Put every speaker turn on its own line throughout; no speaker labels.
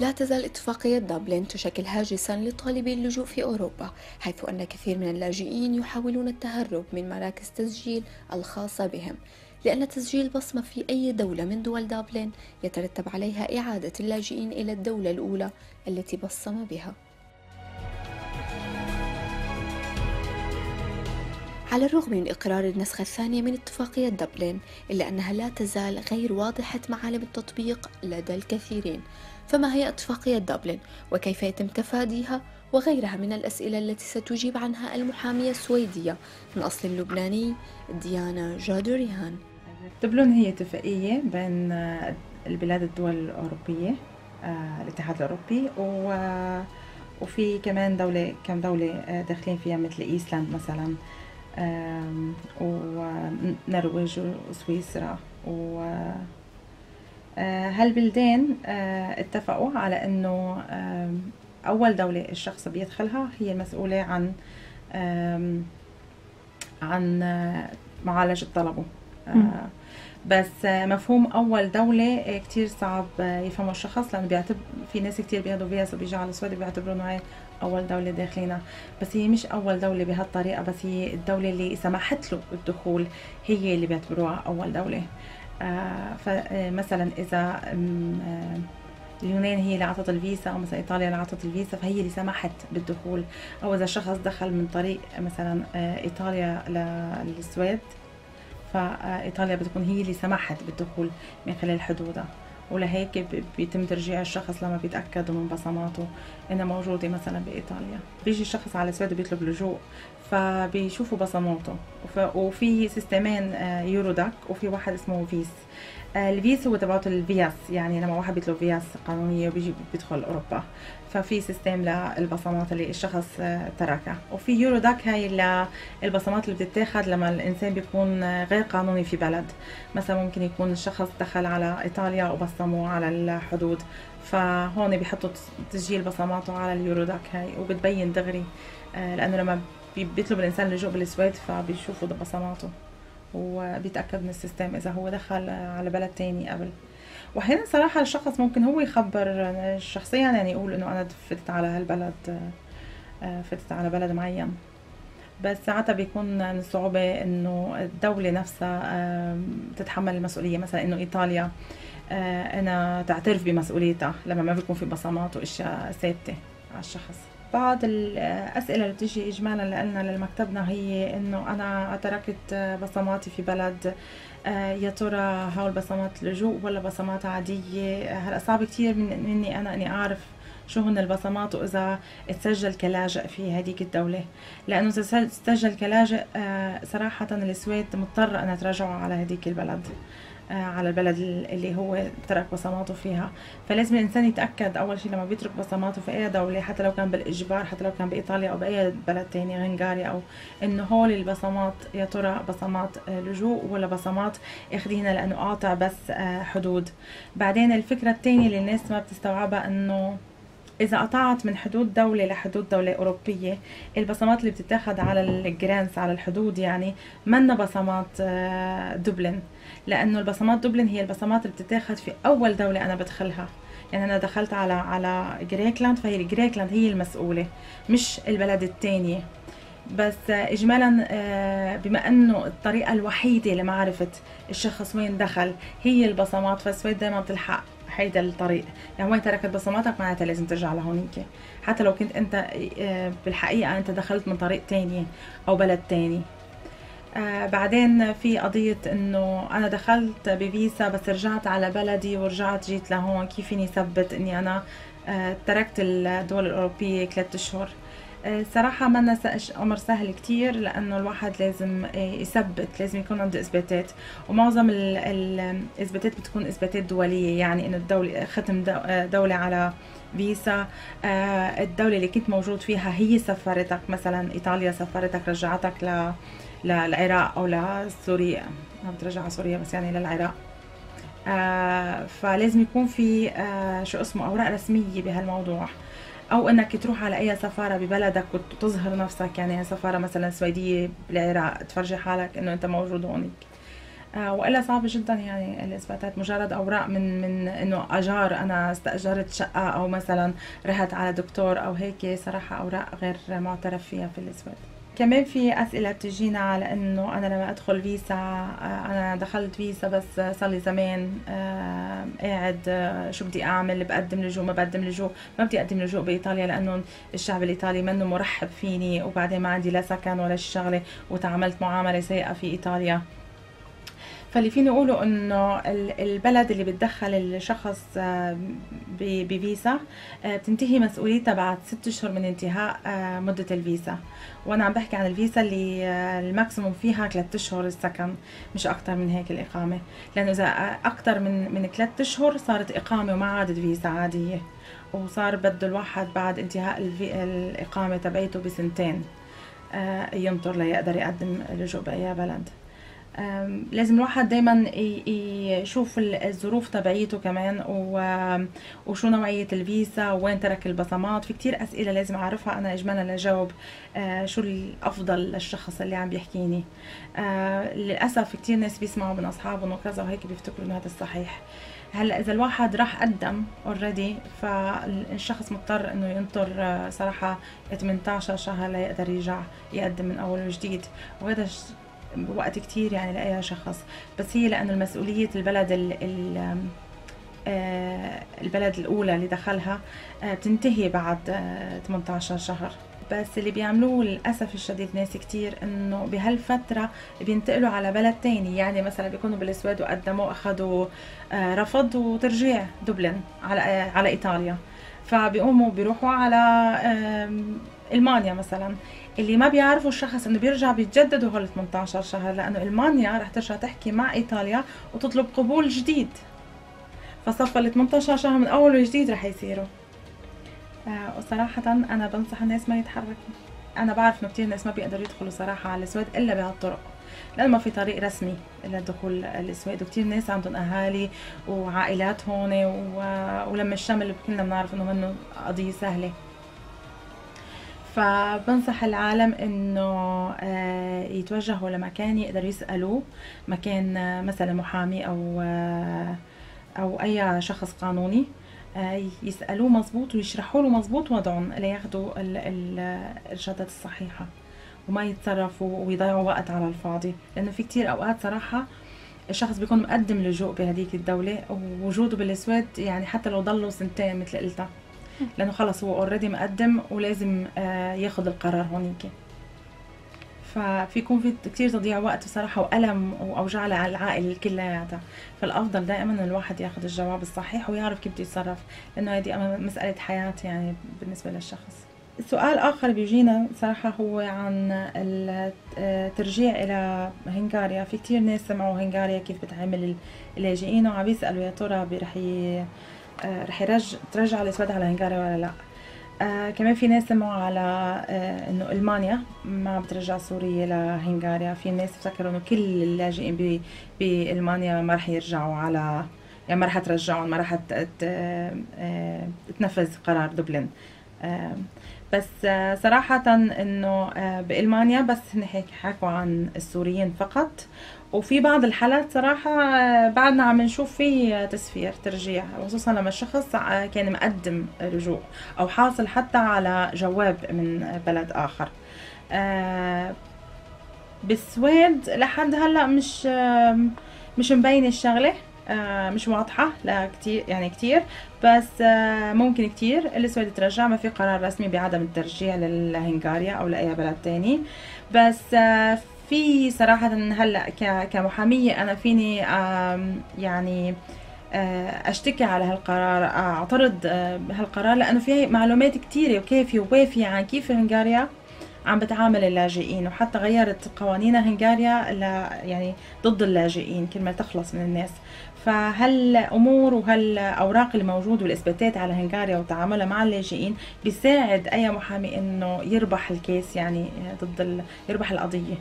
لا تزال اتفاقية دبلن تشكل هاجسا لطالبي اللجوء في أوروبا حيث أن كثير من اللاجئين يحاولون التهرب من مراكز تسجيل الخاصة بهم لأن تسجيل بصمة في أي دولة من دول دبلن يترتب عليها إعادة اللاجئين إلى الدولة الأولى التي بصم بها. على الرغم من إقرار النسخة الثانية من اتفاقية دبلن إلا أنها لا تزال غير واضحة معالم التطبيق لدى الكثيرين. فما هي اتفاقية دبلن وكيف يتم تفاديها؟ وغيرها من الأسئلة التي ستجيب عنها المحامية السويدية من أصل لبناني ديانا جادوريان.
دبلن هي اتفاقية بين البلاد الدول الأوروبية آه، الاتحاد الأوروبي و وفي كمان دولة كم دولة آه، داخلين فيها مثل إيسلند مثلا. ونرويج وسويسرا. و آه، هالبلدان آه، اتفقوا على إنه أول دولة الشخص بيدخلها هي المسؤولة عن عن معالجة طلبه. بس مفهوم أول دولة كتير صعب يفهمه الشخص لأنه بيعتبر في ناس كتير بياخذوا فيزا بيجوا على السويد بيعتبروا إنه هاي أول دولة داخلينها. بس هي مش أول دولة بهالطريقة بس هي الدولة اللي سمحت له بالدخول هي اللي بيعتبروها أول دولة. آه فمثلا إذا آه اليونان هي اللي أعطت الفيزا أو مثلا إيطاليا اللي أعطت الفيزا فهي اللي سمحت بالدخول. أو إذا شخص دخل من طريق مثلا آه إيطاليا للسويد فإيطاليا بتكون هي اللي سمحت بالدخول من خلال حدودها. ولهيك بيتم ترجيع الشخص لما بيتاكدوا من بصماته إنها موجودة مثلا بإيطاليا. بيجي الشخص على السويد وبيطلب لجوء فبيشوفوا بصماته. وفي system ين آه، Eurodac وفي واحد اسمه VIS. آه، ال VIS هو تبعت الفياس. يعني لما واحد بيطلب فياس قانونية وبيجي بيدخل أوروبا. ففي system للبصمات اللي الشخص آه، تركها. وفي Eurodac هاي البصمات اللي بتتاخد لما الإنسان بيكون غير قانوني في بلد. مثلا ممكن يكون الشخص دخل على إيطاليا وبصموه على الحدود. فهون بيحطوا تسجيل بصماته على ال Eurodac هاي. وبتبين دغري لأنه لما بيطلب الإنسان اللجوء بالسويد فبيشوفوا بصماته. وبيتأكد من ال system إذا هو دخل على بلد تاني قبل. واحيانا صراحة الشخص ممكن هو يخبر شخصيا يعني يقول إنه أنا فتت على هالبلد فتت على بلد معين. بس ساعتها بيكون الصعوبة إنه الدولة نفسها تتحمل المسؤولية. مثلا إنه إيطاليا آه، أنا تعترف بمسؤوليتها لما ما بيكون في بصمات وإشياء ثابتة على الشخص. بعض الأسئلة اللي بتيجي إجمالا لنا لمكتبنا هي إنه أنا تركت بصماتي في بلد آه، يا ترى هول بصمات لجوء ولا بصمات عادية؟ هلأ صعب كتير من مني أنا إني أعرف شو هن البصمات وإذا تسجل كلاجئ في هذيك الدولة. لأنه إذا تسجل كلاجئ آه، صراحة السويد مضطرة أنا تراجعه على هذيك البلد. على البلد اللي هو ترك بصماته فيها. فلازم الإنسان يتأكد أول شيء لما بيترك بصماته في أي دولة حتى لو كان بالإجبار حتى لو كان بإيطاليا أو بأي بلد تاني هنغاريا أو إنه هول البصمات يا ترى بصمات آه، لجوء ولا بصمات اخذينها لأنه قاطع بس آه، حدود. بعدين الفكرة الثانية اللي الناس ما بتستوعبها إنه إذا قطعت من حدود دولة لحدود دولة أوروبية البصمات اللي بتتاخد على الجرانس على الحدود يعني منا بصمات دبلن. لأنه البصمات دبلن هي البصمات اللي بتتاخد في أول دولة أنا بدخلها. يعني أنا دخلت على على Grekland فهي Grekland هي المسؤولة مش البلد الثانية بس اجمالا آه، بما إنه الطريقة الوحيدة لمعرفة الشخص وين دخل هي البصمات فالسويد دائما بتلحق هيدا الطريق؟ يعني وين تركت بصماتك معناتها لازم ترجع لهونيك حتى لو كنت أنت آه، بالحقيقة أنت دخلت من طريق تاني أو بلد تاني. آه بعدين في قضية إنه أنا دخلت بفيزا بس رجعت على بلدي ورجعت جيت لهون كيف فيني ثبت إني أنا آه تركت الدول الأوروبية ثلاثة أشهر؟ آه صراحة ما أمر سهل كتير لأنه الواحد لازم آه، يثبت لازم يكون عنده إثباتات. ومعظم الإثباتات بتكون إثباتات دولية يعني إنه الدولة ختم دولة على فيزا. الدولة اللي كنت موجود فيها هي سفرتك مثلا إيطاليا سفرتك رجعتك ل للعراق أو لسوريا. ما بترجع على سوريا بس يعني للعراق. آه فلازم يكون في آه شو اسمه أوراق رسمية بهالموضوع. أو إنك تروح على أي سفارة ببلدك وتظهر نفسك. يعني سفارة مثلا سويدية بالعراق تفرجي حالك إنه أنت موجود هونيك. آه، وإلا صعب جدا يعني الإثباتات. مجرد أوراق من من إنه أجار أنا استأجرت شقة أو مثلا رحت على دكتور أو هيك صراحة أوراق غير معترف فيها في الإثبات. كمان في أسئلة بتجينا على إنه أنا لما أدخل فيزا آه، أنا دخلت فيزا بس صار لي زمان آه، قاعد آه، شو بدي أعمل؟ بقدم لجوء ما بقدم لجوء. ما بدي أقدم لجوء بإيطاليا لأنه الشعب الإيطالي منه مرحب فيني وبعدين ما عندي لا سكن ولا شغلة وتعاملت معاملة سيئة في إيطاليا. فاللي فيني أقوله إنه البلد اللي بتدخل الشخص آه، بفيزا آه، بتنتهي مسؤوليتها بعد ست أشهر من انتهاء آه، مدة الفيزا. وأنا عم بحكي عن الفيزا اللي ال maximum فيها ثلاث أشهر السكن مش أكثر من هيك الإقامة. لأنه إذا أكثر من من ثلاث أشهر صارت إقامة وما عادت فيزا عادية. وصار بده الواحد بعد انتهاء الإقامة تبعيته بسنتين ينطر ليقدر يقدم لجوء بأي بلد. لازم الواحد دايما يشوف الظروف تبعيته كمان وشو نوعية الفيزا وين ترك البصمات. في كتير أسئلة لازم أعرفها أنا إجمالا لجاوب آه، شو الأفضل للشخص اللي عم بيحكيني. آه، للأسف كتير ناس بيسمعوا من أصحابهم وكذا وهيك بيفتكروا إنه هذا الصحيح. هلأ إذا الواحد راح قدم اوريدي فالشخص مضطر إنه ينطر آه، صراحة 18 شهر ليقدر يرجع يقدم من أول وجديد. وهذا وقت كتير يعني لأي شخص بس هي لأنه المسؤولية البلد ال ال آه، البلد الأولى اللي دخلها آه، بتنتهي بعد 18 آه، شهر. بس اللي بيعملوه للأسف الشديد ناس كتير إنه بهالفترة بينتقلوا على بلد تاني. يعني مثلا بيكونوا بالسويد وقدموا أخذوا رفض وترجيع دبلن على على إيطاليا. فبيقوموا بيروحوا على ألمانيا مثلا اللي ما بيعرفوا الشخص إنه بيرجع بيتجددوا هول 18 شهر لأنه ألمانيا رح ترجع تحكي مع إيطاليا وتطلب قبول جديد. فصفى ال 18 شهر من أول وجديد رح يصيروا. آه وصراحة أنا بنصح الناس ما يتحركوا. أنا بعرف إنه كثير ناس ما بيقدروا يدخلوا صراحة على السويد إلا بهالطرق. لأنه ما في طريق رسمي لدخول السويد وكثير ناس عندهم أهالي وعائلات هون و... ولما الشمل كلنا بنعرف إنه منه قضية سهلة. فبنصح العالم إنه آه، يتوجهوا لمكان يقدروا يسالوا مكان آه، مثلا محامي أو آه، أو أي شخص قانوني يسألوه مزبوط ويشرحوا له مزبوط وضعهم لياخذوا الإرشادات الصحيحة وما يتصرفوا ويضيعوا وقت على الفاضي. لأنه في كتير أوقات صراحة الشخص بيكون مقدم لجوء بهديك الدولة ووجوده بالسويد يعني حتى لو ضلوا سنتين مثل قلتها لأنه خلص هو اوريدي مقدم ولازم آه، ياخذ القرار هونيك. ففي يكون في كثير تضييع وقت بصراحة وألم وأوجاع على العائلة كلياتها. فالأفضل دائما الواحد ياخذ الجواب الصحيح ويعرف كيف بده يتصرف. لأنه هذه مسألة حياة يعني بالنسبة للشخص. سؤال آخر بيجينا صراحة هو عن الترجيع إلى هنغاريا. في كتير ناس سمعوا هنغاريا كيف بتعامل اللاجئين وعم بيسألوا يا ترى رح آه، رح يرجع ترجع الاسود على هنغاريا ولا لا. آه كمان في ناس سمعوا على آه إنه ألمانيا ما بترجع سوريا لهنغاريا في ناس بفكروا إنه كل اللاجئين بألمانيا ما رح يرجعوا على يعني ما رح ترجعهم ما رح آه، تنفذ قرار دبلن. آه بس آه، صراحة إنه بألمانيا بس هيك حكوا عن السوريين فقط. وفي بعض الحالات صراحة بعدنا عم نشوف في تسفير ترجيع خصوصا لما الشخص كان مقدم لجوء أو حاصل حتى على جواب من بلد آخر. آه، بالسويد لحد هلأ مش مش مبينة الشغلة آه، مش واضحة لا كتير يعني كتير بس آه، ممكن كتير. السويد ترجع ما في قرار رسمي بعدم الترجيع لهنغاريا أو لأي بلد تاني. بس في صراحة هلا كمحامية أنا فيني يعني آه، أشتكي على هالقرار أعترض آه، بهالقرار لأنه في معلومات كثيره وكافيه ووافيه عن كيف هنغاريا عم بتعامل اللاجئين وحتى غيرت قوانين هنغاريا يعني ضد اللاجئين كل ما تخلص من الناس. فهالامور وهالاوراق الموجوده والإثباتات على هنغاريا وتعاملها مع اللاجئين بيساعد أي محامي إنه يربح الكيس يعني ضد يربح القضية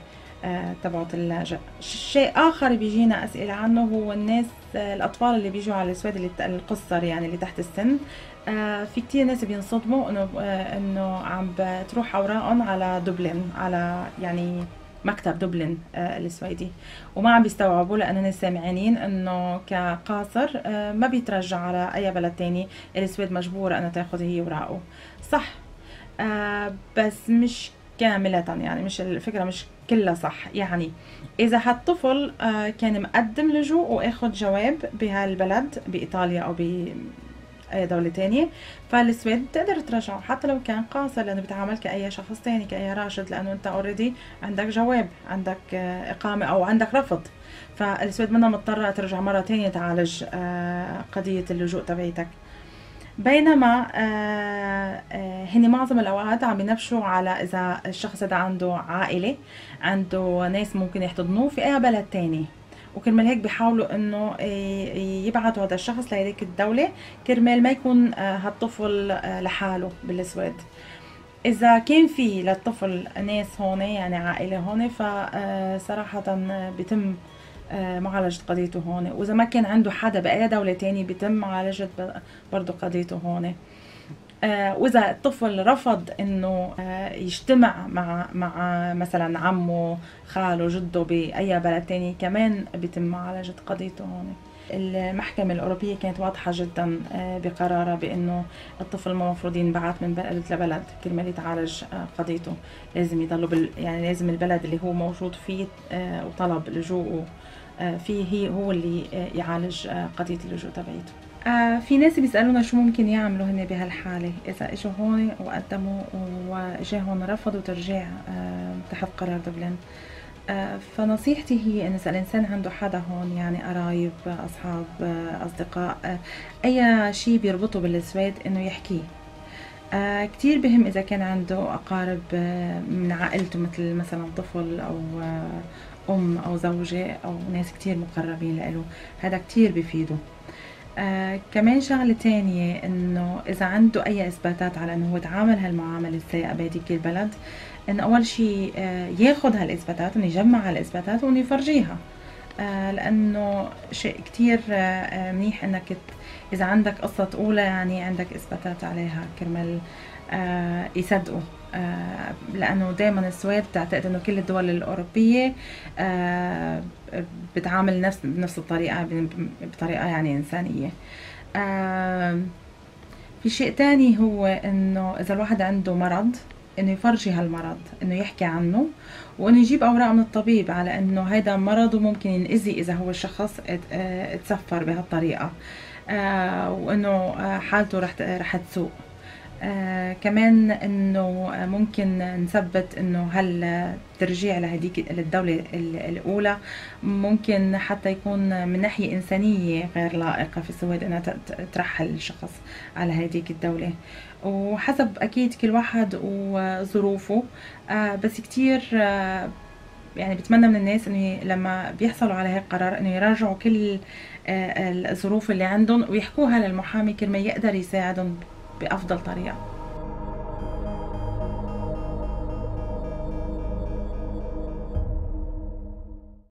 آه، تبعت اللاجئ. شيء آخر بيجينا أسئلة عنه هو الناس آه، الأطفال اللي بيجوا على السويد اللي القصر يعني اللي تحت السن. آه، في كتير ناس بينصدموا إنه إنه عم بتروح أوراقهم على دبلن على يعني مكتب دبلن آه، السويدي. وما عم بيستوعبوا لأنهم سامعين إنه كقاصر آه، ما بيترجع على أي بلد تاني. السويد مجبورة إنها تاخذ هي وراءه. صح. آه، بس مش كاملة يعني مش الفكرة مش كلها صح. يعني إذا هالطفل كان مقدم لجوء وأخذ جواب بهالبلد بإيطاليا أو ب دولة تانية. فالسويد بتقدر ترجعه حتى لو كان قاصر لأنه بيتعامل كأي شخص تاني كأي راشد لأنه أنت already عندك جواب عندك آه، إقامة أو عندك رفض. فالسويد منها مضطرة ترجع مرة تانية تعالج آه، قضية اللجوء تبعيتك. بينما آه، هني معظم الأوقات عم ينبشوا على إذا الشخص هذا عنده عائلة عنده ناس ممكن يحتضنوه في أي بلد تاني. وكرمال هيك بيحاولوا إنه يبعثوا هذا الشخص لهذيك الدولة كرمال ما يكون آه، هالطفل آه، لحاله بالسويد إذا كان في للطفل ناس هون يعني عائلة هون فصراحة آه، بيتم معالجة قضيته هون. وإذا ما كان عنده حدا بأي دولة تانية بيتم معالجة برضه قضيته هون. آه، وإذا الطفل رفض إنه آه، يجتمع مع مع مثلا عمه خاله جده بأي بلد تاني كمان بيتم معالجة قضيته هون. المحكمة الأوروبية كانت واضحة جدا آه، بقرارها بأنه الطفل ما المفروض ينبعث من بلد لبلد. كرمال يتعالج قضيته لازم يضلوا بال يعني لازم البلد اللي هو موجود فيه وطلب لجوءه فيه هي هو اللي يعالج قضية اللجوء تبعيته. آه في ناس بيسألونا شو ممكن يعملوا هن بهالحالة إذا إجوا هون وقدموا وجاهم رفضوا ترجيع آه تحت قرار دبلن. آه فنصيحتي هي إن إذا الإنسان عنده حدا هون يعني قرايب أصحاب آه أصدقاء آه أي شيء بيربطه بالسويد إنه يحكيه. آه كتير بهم إذا كان عنده أقارب آه من عائلته مثل مثلا طفل أو أم أو زوجة أو ناس كتير مقربين له هذا كتير بفيده. آه كمان شغلة تانية إنه إذا عنده أي إثباتات على إنه هو تعامل هالمعاملة السيئة بهديك البلد انه أول شيء آه ياخد هالإثباتات إنه يجمع هالإثباتات وإنه يفرجيها. آه لأنه شيء كتير آه, آه، منيح إنك إذا عندك قصة تقولها يعني عندك إثباتات عليها كرمال آه يصدقوا. لأنه دائما السويد بتعتقد إنه كل الدول الأوروبية آه بتعامل نفس بنفس الطريقة بطريقة يعني إنسانية. آه في شيء تاني هو إنه إذا الواحد عنده مرض إنه يفرجي هالمرض إنه يحكي عنه وإنه يجيب أوراق من الطبيب على إنه هذا مرض وممكن ينأذي إذا هو الشخص آه، تسفر بهالطريقة. آه وإنه آه، حالته رح رح تسوء. آه كمان إنه ممكن نثبت إنه هل ترجيع لهديك للدولة الأولى ممكن حتى يكون من ناحية إنسانية غير لائقة في السويد أنها ترحل الشخص على هديك الدولة. وحسب أكيد كل واحد وظروفه آه بس كتير آه يعني بتمنى من الناس إنه لما بيحصلوا على هيك قرار إنه يراجعوا كل الظروف اللي عندهم ويحكوها للمحامي كرمال يقدر يساعدهم. بأفضل طريقة.